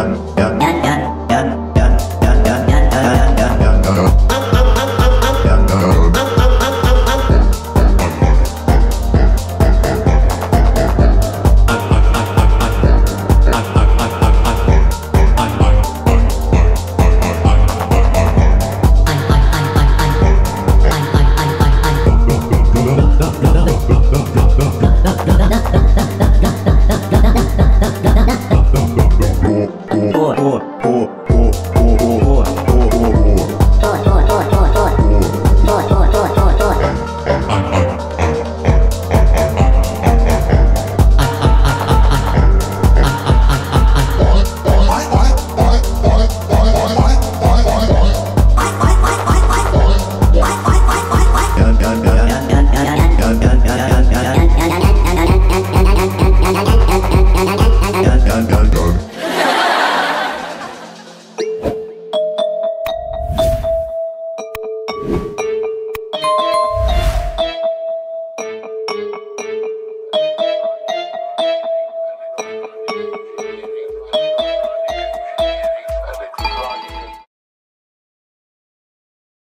Erden, Erden.